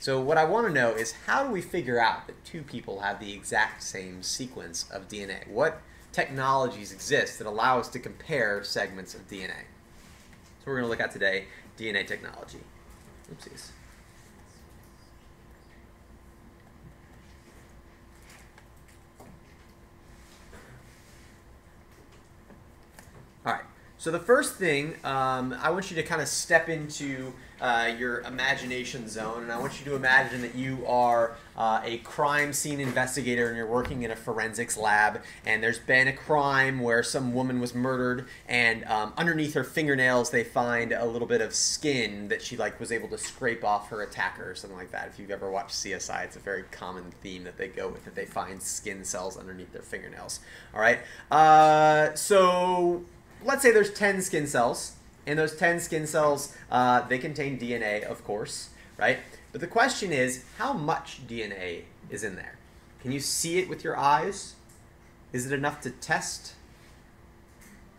So what I want to know is how do we figure out that two people have the exact same sequence of DNA? What technologies exist that allow us to compare segments of DNA? So we're going to look at today DNA technology. Oopsies. All right. So the first thing, um, I want you to kind of step into uh, your imagination zone, and I want you to imagine that you are uh, a crime scene investigator and you're working in a forensics lab, and there's been a crime where some woman was murdered, and um, underneath her fingernails they find a little bit of skin that she like was able to scrape off her attacker or something like that. If you've ever watched CSI, it's a very common theme that they go with that they find skin cells underneath their fingernails. All right, uh, so let's say there's 10 skin cells, and those 10 skin cells, uh, they contain DNA, of course, right? But the question is, how much DNA is in there? Can you see it with your eyes? Is it enough to test?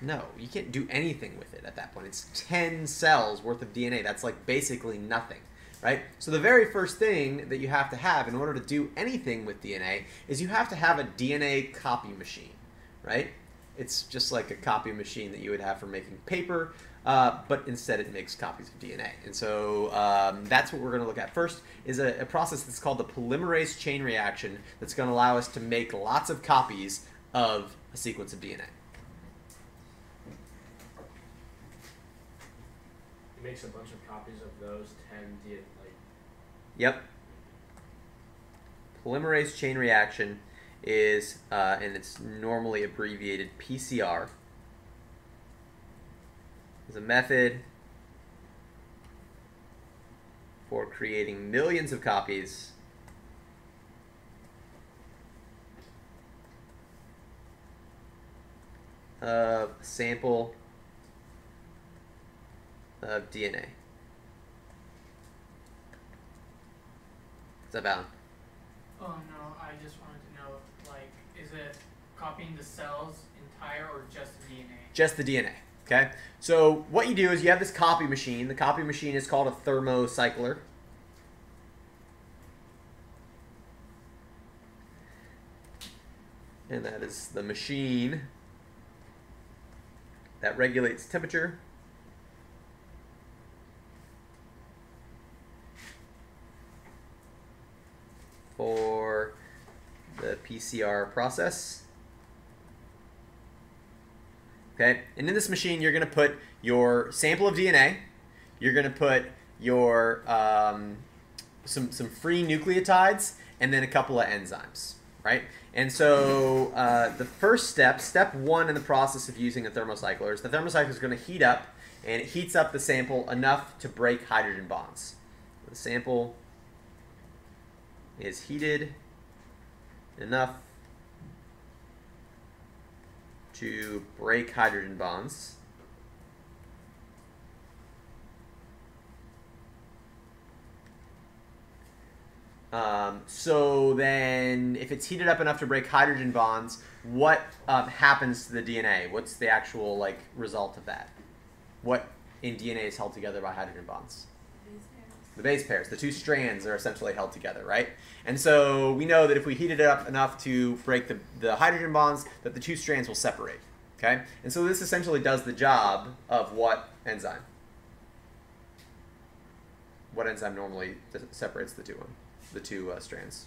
No, you can't do anything with it at that point. It's 10 cells worth of DNA. That's like basically nothing, right? So the very first thing that you have to have in order to do anything with DNA is you have to have a DNA copy machine, right? It's just like a copy machine that you would have for making paper, uh, but instead it makes copies of DNA. And so um, that's what we're going to look at first is a, a, process that's called the polymerase chain reaction that's going to allow us to make lots of copies of a sequence of DNA. It makes a bunch of copies of those 10 DNA. Like... Yep. Polymerase chain reaction is, uh, and it's normally abbreviated PCR, is a method for creating millions of copies of sample of DNA. That about? Oh no, I just wanted to know, like, is it copying the cells entire or just the DNA? Just the DNA. Okay. So what you do is you have this copy machine. The copy machine is called a thermocycler. And that is the machine that regulates temperature. for the PCR process. Okay, and in this machine, you're going to put your sample of DNA. You're going to put your um, some some free nucleotides and then a couple of enzymes, right? And so uh, the first step, step one in the process of using a thermocycler, is the thermocycler is going to heat up, and it heats up the sample enough to break hydrogen bonds. The sample is heated enough to break hydrogen bonds. Um, so then, if it's heated up enough to break hydrogen bonds, what um, happens to the DNA? What's the actual like result of that? What in DNA is held together by hydrogen bonds? The base pairs, the two strands are essentially held together, right? And so we know that if we heat it up enough to break the, the hydrogen bonds, that the two strands will separate, okay? And so this essentially does the job of what enzyme? What enzyme normally separates the two, the two uh, strands?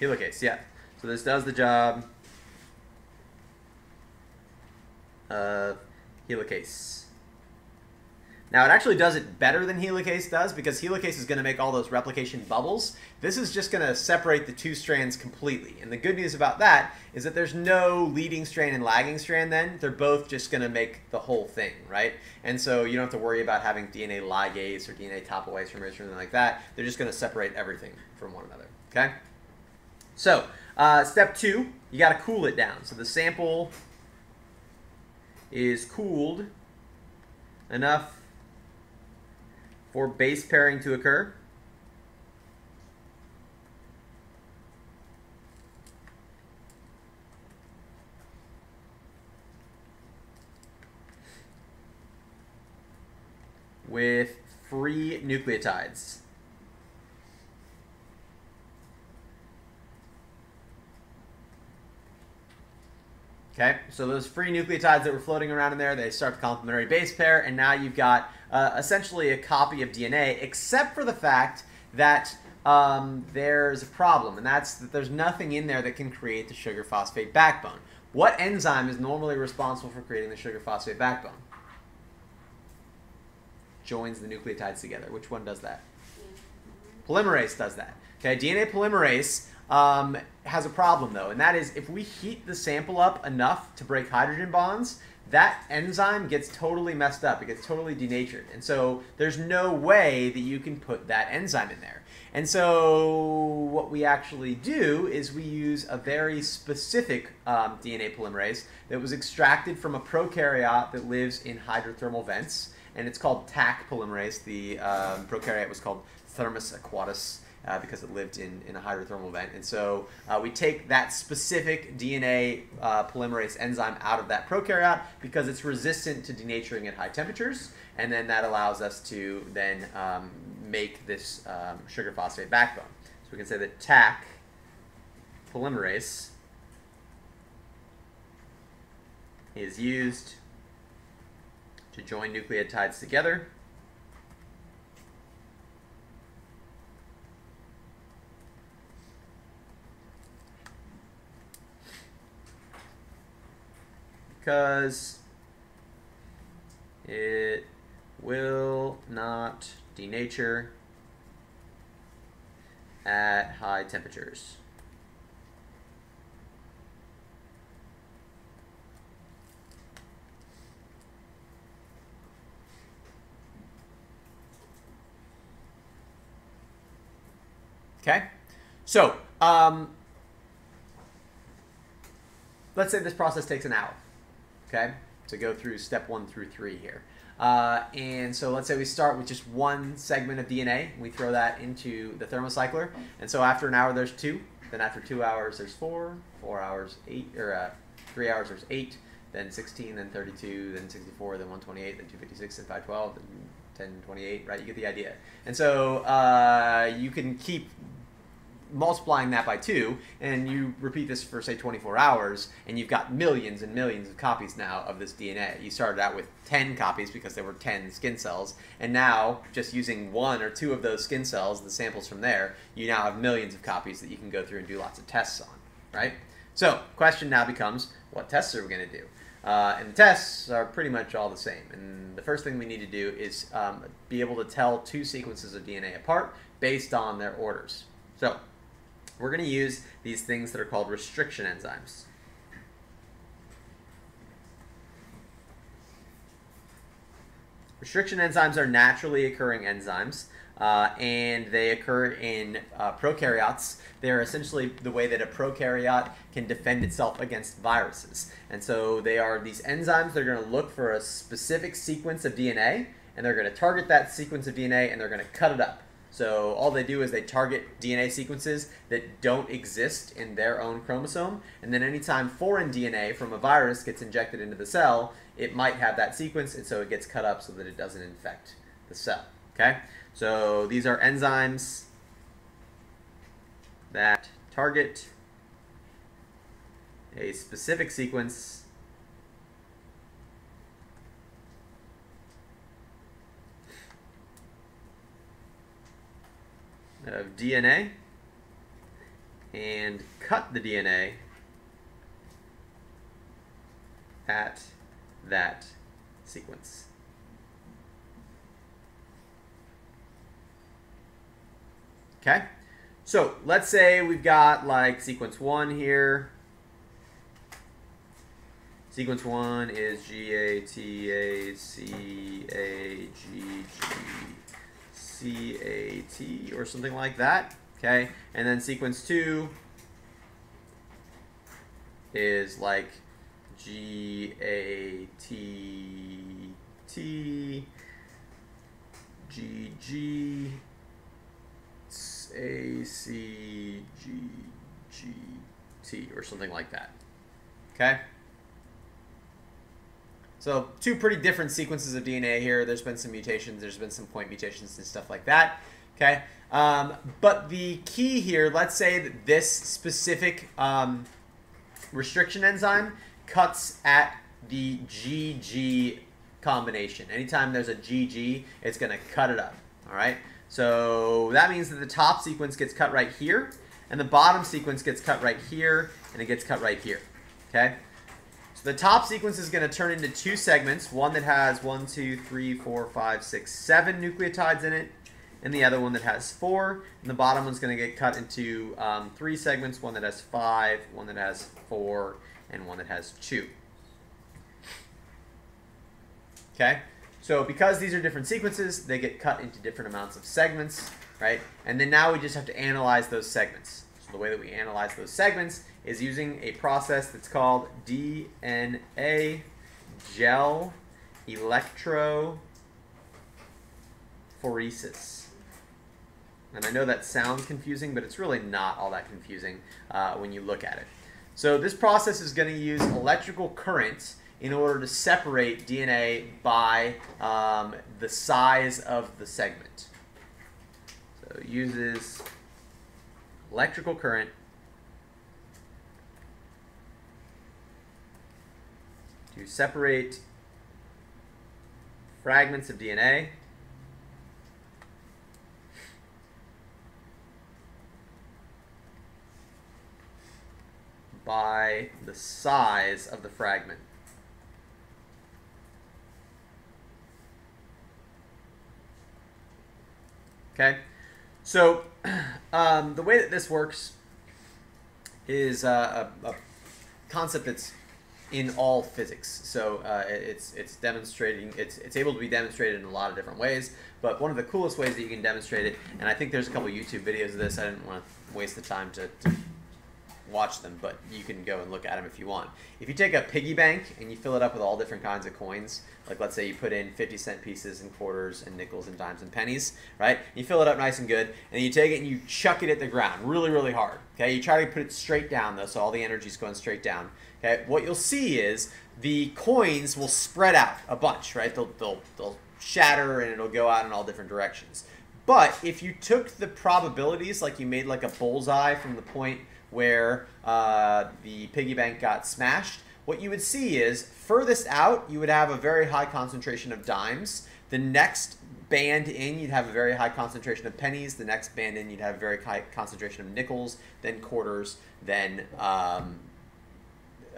Helicase, yeah. So this does the job of helicase. Now it actually does it better than helicase does because helicase is going to make all those replication bubbles. This is just going to separate the two strands completely. And the good news about that is that there's no leading strand and lagging strand then. They're both just going to make the whole thing, right? And so you don't have to worry about having DNA ligase or DNA topoisomerase or anything like that. They're just going to separate everything from one another, okay? So uh, step two, you got to cool it down. So the sample is cooled enough for base pairing to occur. with free nucleotides. Okay, so those free nucleotides that were floating around in there, they start the complementary base pair, and now you've got uh, essentially a copy of DNA, except for the fact that um, there's a problem, and that's that there's nothing in there that can create the sugar phosphate backbone. What enzyme is normally responsible for creating the sugar phosphate backbone? Joins the nucleotides together. Which one does that? Polymerase does that. Okay, DNA polymerase um, has a problem though, and that is if we heat the sample up enough to break hydrogen bonds, that enzyme gets totally messed up. It gets totally denatured. And so there's no way that you can put that enzyme in there. And so what we actually do is we use a very specific um, DNA polymerase that was extracted from a prokaryote that lives in hydrothermal vents. And it's called Taq polymerase. The um, prokaryote was called Thermus aquaticus uh, because it lived in, in a hydrothermal vent. And so uh, we take that specific DNA uh, polymerase enzyme out of that prokaryote because it's resistant to denaturing at high temperatures. And then that allows us to then um, make this um, sugar phosphate backbone. So we can say that Taq polymerase is used to join nucleotides together because it will not denature at high temperatures. Okay, so um, let's say this process takes an hour okay, to go through step one through three here. Uh, and so let's say we start with just one segment of DNA. We throw that into the thermocycler. And so after an hour, there's two. Then after two hours, there's four. Four hours, eight. Or uh, three hours, there's eight. Then 16, then 32, then 64, then 128, then 256, then 512, then 1028, right? You get the idea. And so uh, you can keep multiplying that by two, and you repeat this for say 24 hours, and you've got millions and millions of copies now of this DNA. You started out with 10 copies because there were 10 skin cells, and now just using one or two of those skin cells, the samples from there, you now have millions of copies that you can go through and do lots of tests on, right? So, question now becomes, what tests are we going to do? Uh, and the tests are pretty much all the same. And the first thing we need to do is um, be able to tell two sequences of DNA apart based on their orders. So we're going to use these things that are called restriction enzymes. Restriction enzymes are naturally occurring enzymes, uh, and they occur in uh, prokaryotes. They're essentially the way that a prokaryote can defend itself against viruses. And so they are these enzymes that are going to look for a specific sequence of DNA, and they're going to target that sequence of DNA, and they're going to cut it up. So all they do is they target DNA sequences that don't exist in their own chromosome, and then anytime foreign DNA from a virus gets injected into the cell, it might have that sequence, and so it gets cut up so that it doesn't infect the cell. Okay? So these are enzymes that target a specific sequence DNA and cut the DNA at that sequence. Okay, so let's say we've got like sequence one here. Sequence one is G A T A C A G G C-A-T or something like that. Okay, and then sequence two is like G A T T G G A C G G T or something like that. Okay? So two pretty different sequences of DNA here. There's been some mutations. There's been some point mutations and stuff like that. Okay. Um, but the key here, let's say that this specific um, restriction enzyme cuts at the GG combination. Anytime there's a GG, it's going to cut it up. All right. So that means that the top sequence gets cut right here, and the bottom sequence gets cut right here, and it gets cut right here. Okay. The top sequence is going to turn into two segments, one that has one, two, three, four, five, six, seven nucleotides in it, and the other one that has four. And the bottom one's going to get cut into um, three segments, one that has five, one that has four, and one that has two. Okay, so because these are different sequences, they get cut into different amounts of segments, right? And then now we just have to analyze those segments. So the way that we analyze those segments is using a process that's called DNA gel electrophoresis. And I know that sounds confusing, but it's really not all that confusing uh, when you look at it. So this process is going to use electrical current in order to separate DNA by um, the size of the segment. So it uses electrical current to separate fragments of DNA by the size of the fragment. Okay, so um, the way that this works is uh, a, a, concept that's in all physics. So uh, it's it's demonstrating it's it's able to be demonstrated in a lot of different ways. But one of the coolest ways that you can demonstrate it, and I think there's a couple YouTube videos of this. I didn't want to waste the time to, to watch them, but you can go and look at them if you want. If you take a piggy bank and you fill it up with all different kinds of coins, like let's say you put in 50 cent pieces and quarters and nickels and dimes and pennies, right? You fill it up nice and good, and you take it and you chuck it at the ground really, really hard. Okay, you try to put it straight down though, so all the energy is going straight down. Okay, what you'll see is the coins will spread out a bunch, right? They'll, they'll, they'll shatter and it'll go out in all different directions. But if you took the probabilities, like you made like a bullseye from the point where uh, the piggy bank got smashed, what you would see is furthest out, you would have a very high concentration of dimes. The next band in, you'd have a very high concentration of pennies. The next band in, you'd have a very high concentration of nickels, then quarters, then um,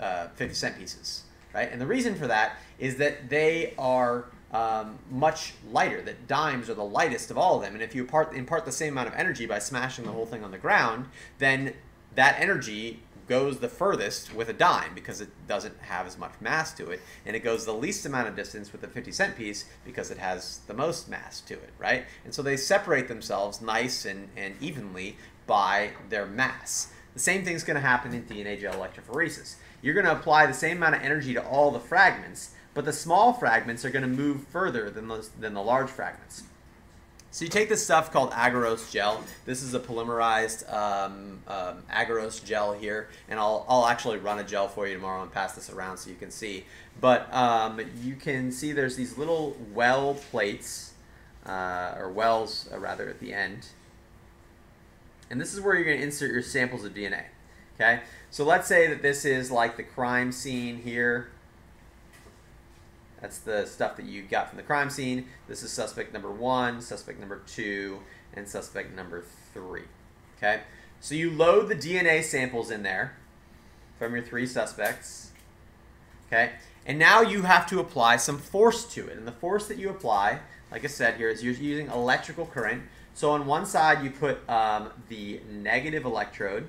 uh, 50 cent pieces, right? And the reason for that is that they are um, much lighter, that dimes are the lightest of all of them. And if you impart, impart the same amount of energy by smashing the whole thing on the ground, then that energy goes the furthest with a dime because it doesn't have as much mass to it and it goes the least amount of distance with a 50 cent piece because it has the most mass to it right and so they separate themselves nice and, and evenly by their mass the same thing's going to happen in dna gel electrophoresis you're going to apply the same amount of energy to all the fragments but the small fragments are going to move further than, those, than the large fragments so you take this stuff called agarose gel. This is a polymerized um, um, agarose gel here, and I'll, I'll actually run a gel for you tomorrow and pass this around so you can see. But um, you can see there's these little well plates, uh, or wells uh, rather, at the end. And this is where you're going to insert your samples of DNA. Okay, so let's say that this is like the crime scene here. That's the stuff that you got from the crime scene. This is suspect number one, suspect number two, and suspect number three. Okay? So you load the DNA samples in there from your three suspects. Okay? And now you have to apply some force to it. And the force that you apply, like I said here, is you're using electrical current. So on one side you put um, the negative electrode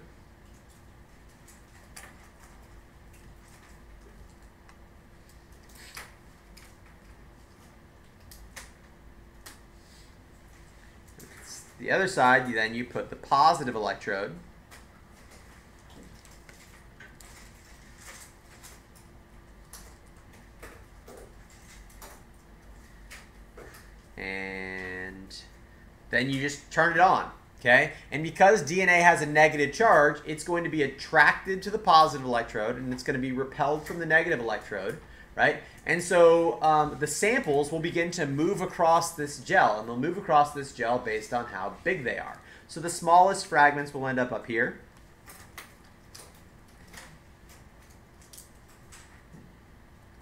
The other side, then you put the positive electrode. And then you just turn it on, okay? And because DNA has a negative charge, it's going to be attracted to the positive electrode and it's going to be repelled from the negative electrode, right? And so um, the samples will begin to move across this gel, and they'll move across this gel based on how big they are. So the smallest fragments will end up up here.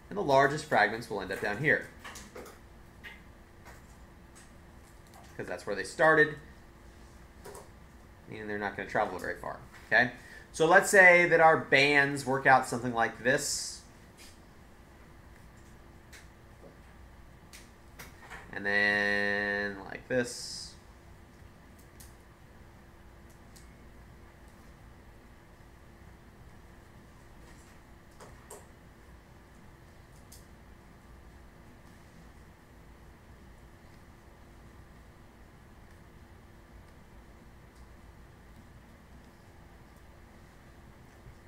And the largest fragments will end up down here. Because that's where they started. And they're not going to travel very far. Okay? So let's say that our bands work out something like this. And then like this.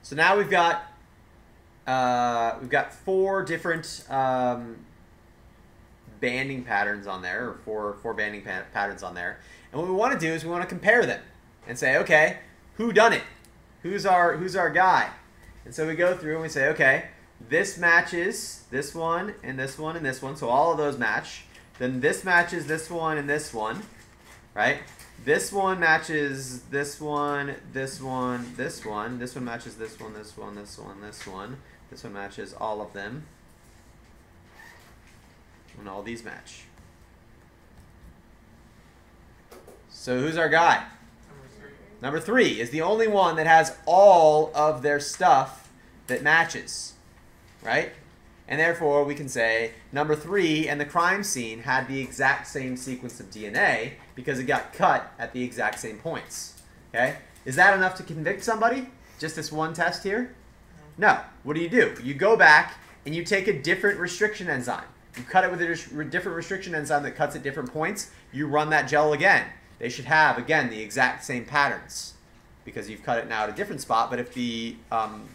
So now we've got uh, we've got four different um, banding patterns on there, or four four banding pa- patterns on there. And what we want to do is we want to compare them and say, okay, who done it? Who's our who's our guy? And so we go through and we say, okay, this matches this one and this one and this one, so all of those match. Then this matches this one and this one, right? This one matches this one, this one, this one. This one matches this one, this one, this one, this one. This one matches all of them. And all these match. So who's our guy? Number three. Is the only one that has all of their stuff that matches, right? And therefore, we can say number three and the crime scene had the exact same sequence of DNA because it got cut at the exact same points. Okay? Is that enough to convict somebody? Just this one test here? No. What do you do? You go back and you take a different restriction enzyme. You cut it with a different restriction enzyme that cuts at different points. You run that gel again. They should have, again, the exact same patterns because you've cut it now at a different spot. But if the um,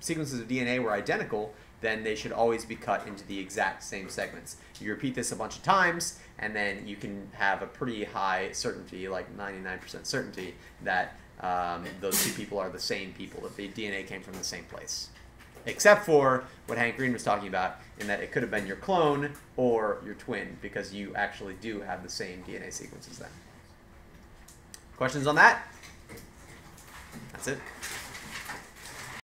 sequences of DNA were identical, then they should always be cut into the exact same segments. You repeat this a bunch of times, and then you can have a pretty high certainty, like 99% certainty, that um, those two people are the same people, that the DNA came from the same place. Except for what Hank Green was talking about, in that it could have been your clone or your twin, because you actually do have the same DNA sequences then. Questions on that? That's it.